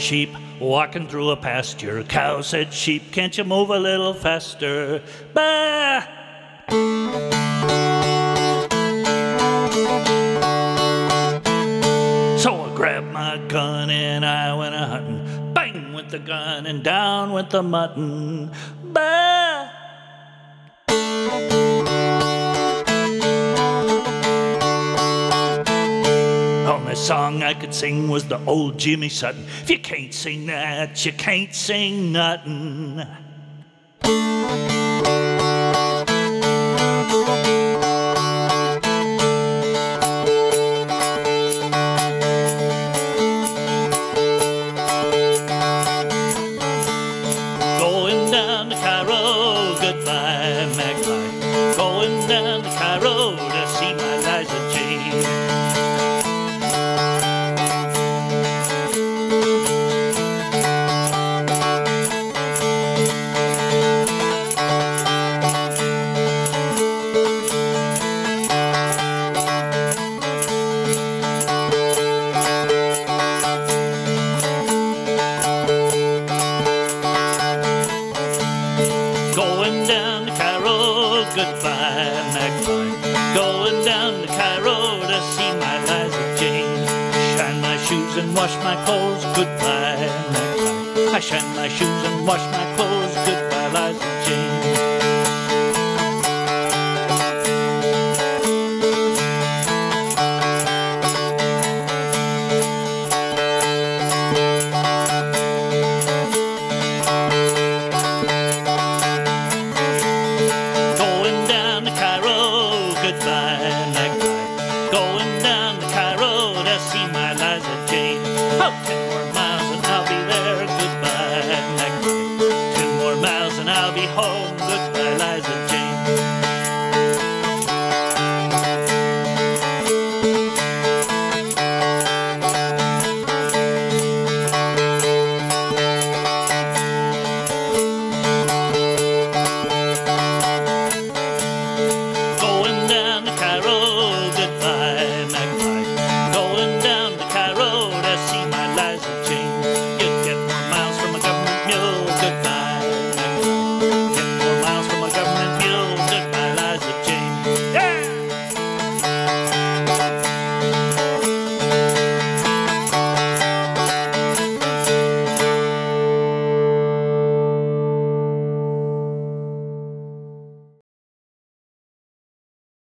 sheep walking through a pasture. Cow said, Sheep, can't you move a little faster? Bah! So I grabbed my gun and I went a hunting. Bang went the gun and down went the mutton. Bah! Only song I could sing was the old Jimmey Sutton. If you can't sing that, you can't sing nothing. Down to Cairo to see my Liza Jane. Goodbye, magpie. Going down to Cairo to see my Liza Jane. Shine my shoes and wash my clothes, goodbye, magpie. I shine my shoes and wash my clothes, goodbye, Liza Jane. see my Liza Jane. Oh, ten more miles and I'll be there. Goodbye, Mac. Ten more miles and I'll be home. Goodbye, Liza.